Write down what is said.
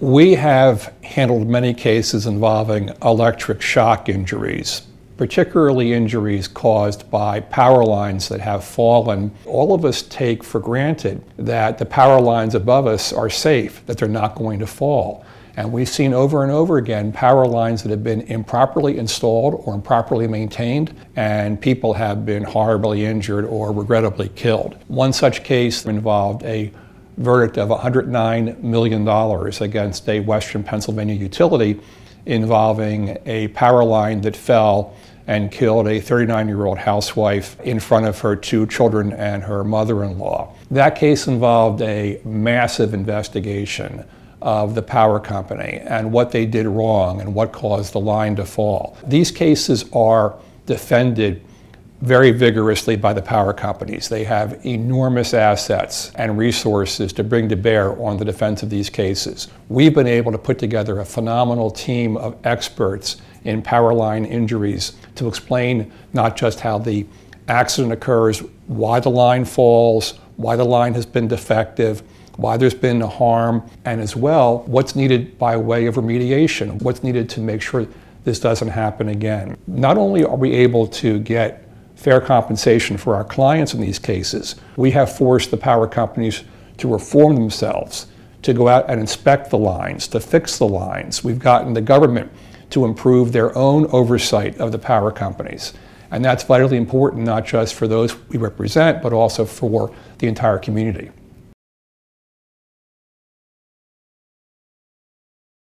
We have handled many cases involving electric shock injuries, particularly injuries caused by power lines that have fallen. All of us take for granted that the power lines above us are safe, that they're not going to fall. And we've seen over and over again power lines that have been improperly installed or improperly maintained, and people have been horribly injured or regrettably killed. One such case involved a verdict of $109 million against a Western Pennsylvania utility involving a power line that fell and killed a 39 year old housewife in front of her two children and her mother in law. That case involved a massive investigation of the power company and what they did wrong and what caused the line to fall. These cases are defended very vigorously by the power companies. They have enormous assets and resources to bring to bear on the defense of these cases. We've been able to put together a phenomenal team of experts in power line injuries to explain not just how the accident occurs, why the line falls, why the line has been defective, why there's been a harm, and as well, what's needed by way of remediation, what's needed to make sure this doesn't happen again. Not only are we able to get fair compensation for our clients in these cases, we have forced the power companies to reform themselves, to go out and inspect the lines, to fix the lines. We've gotten the government to improve their own oversight of the power companies. And that's vitally important, not just for those we represent, but also for the entire community.